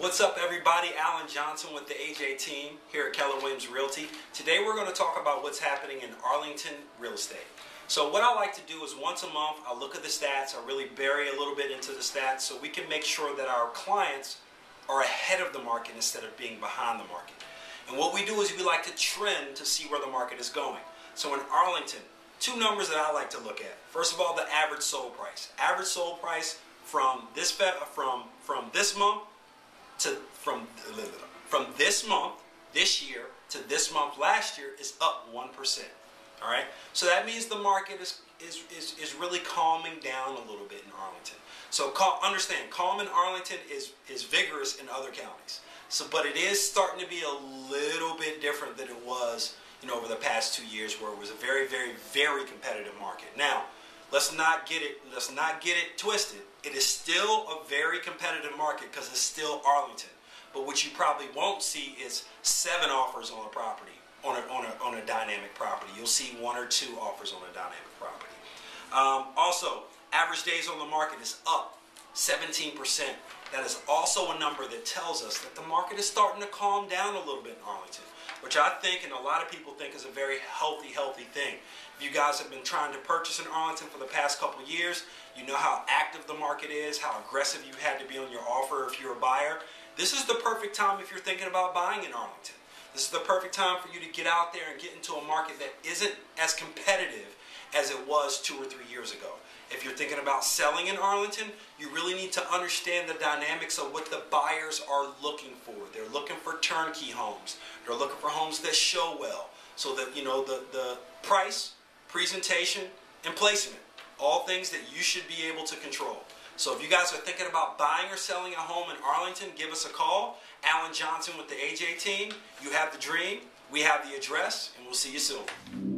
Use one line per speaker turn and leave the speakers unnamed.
What's up, everybody? Alan Johnson with the AJ team here at Keller Williams Realty. Today, we're going to talk about what's happening in Arlington real estate. So, what I like to do is once a month, I look at the stats, I really bury a little bit into the stats so we can make sure that our clients are ahead of the market instead of being behind the market. And what we do is we like to trend to see where the market is going. So, in Arlington, two numbers that I like to look at. First of all, the average sold price. Average sold price from this from from this month to from from this month this year to this month last year is up one percent. All right, so that means the market is is, is, is really calming down a little bit in Arlington. So understand, calm in Arlington is is vigorous in other counties. So, but it is starting to be a little bit different than it was, you know, over the past two years, where it was a very, very, very competitive market. Now, let's not get it let's not get it twisted. It is still a very competitive market because it's still Arlington. But what you probably won't see is seven offers on a property on a, on a, on a dynamic property. You'll see one or two offers on a dynamic property. Um, also, average days on the market is up 17%. That is also a number that tells us that the market is starting to calm down a little bit in Arlington, which I think and a lot of people think is a very healthy, healthy thing. If you guys have been trying to purchase in Arlington for the past couple years, you know how active the market is, how aggressive you had to be on your offer if you're a buyer. This is the perfect time if you're thinking about buying in Arlington. This is the perfect time for you to get out there and get into a market that isn't as competitive as it was two or three years ago. If you're thinking about selling in Arlington, you really need to understand the dynamics of what the buyers are looking for. They're looking for turnkey homes. They're looking for homes that show well. So that, you know, the, the price, presentation, and placement. All things that you should be able to control. So if you guys are thinking about buying or selling a home in Arlington, give us a call. Alan Johnson with the AJ team. You have the dream. We have the address, and we'll see you soon.